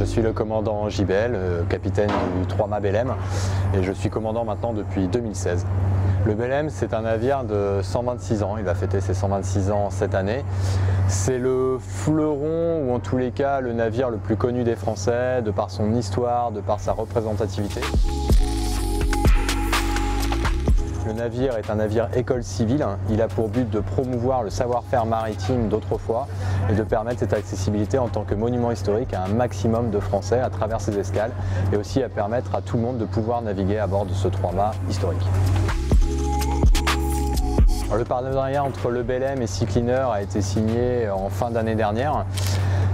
Je suis le commandant JBL, euh, capitaine du 3 Belém, et je suis commandant maintenant depuis 2016. Le Belém, c'est un navire de 126 ans, il va fêter ses 126 ans cette année. C'est le fleuron, ou en tous les cas le navire le plus connu des Français, de par son histoire, de par sa représentativité. Le navire est un navire école civile. Il a pour but de promouvoir le savoir-faire maritime d'autrefois et de permettre cette accessibilité en tant que monument historique à un maximum de Français à travers ses escales et aussi à permettre à tout le monde de pouvoir naviguer à bord de ce trois-mâts historique. Le partenariat entre le Belém et Sea a été signé en fin d'année dernière.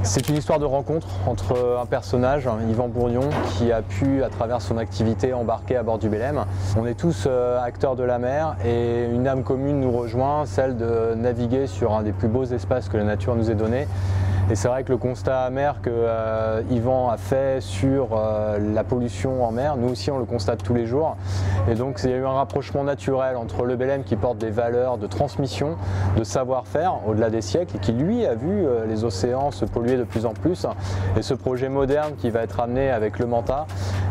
C'est une histoire de rencontre entre un personnage, Yvan Bourgnon, qui a pu, à travers son activité, embarquer à bord du Belém. On est tous euh, acteurs de la mer et une âme commune nous rejoint, celle de naviguer sur un des plus beaux espaces que la nature nous ait donné et c'est vrai que le constat amer que euh, Yvan a fait sur euh, la pollution en mer, nous aussi on le constate tous les jours. Et donc il y a eu un rapprochement naturel entre le Belém qui porte des valeurs de transmission, de savoir-faire au-delà des siècles, et qui lui a vu euh, les océans se polluer de plus en plus. Et ce projet moderne qui va être amené avec le Manta,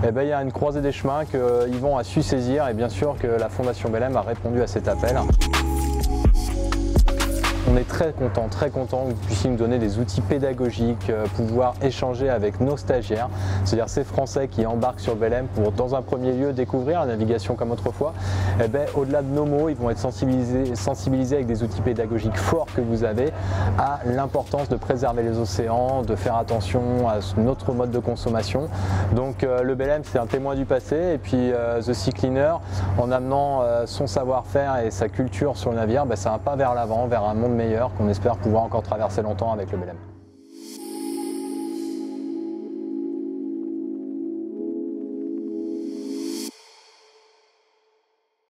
eh ben, il y a une croisée des chemins que Yvan a su saisir et bien sûr que la Fondation Belém a répondu à cet appel. On est très content, très content que vous puissiez nous donner des outils pédagogiques, euh, pouvoir échanger avec nos stagiaires, c'est-à-dire ces Français qui embarquent sur Belém pour, dans un premier lieu, découvrir la navigation comme autrefois. Eh ben, au-delà de nos mots, ils vont être sensibilisés, avec des outils pédagogiques forts que vous avez à l'importance de préserver les océans, de faire attention à notre mode de consommation. Donc euh, le Belém, c'est un témoin du passé, et puis euh, The Sea Cleaner, en amenant son savoir-faire et sa culture sur le navire, ben, c'est un pas vers l'avant, vers un monde meilleur qu'on espère pouvoir encore traverser longtemps avec le BLM.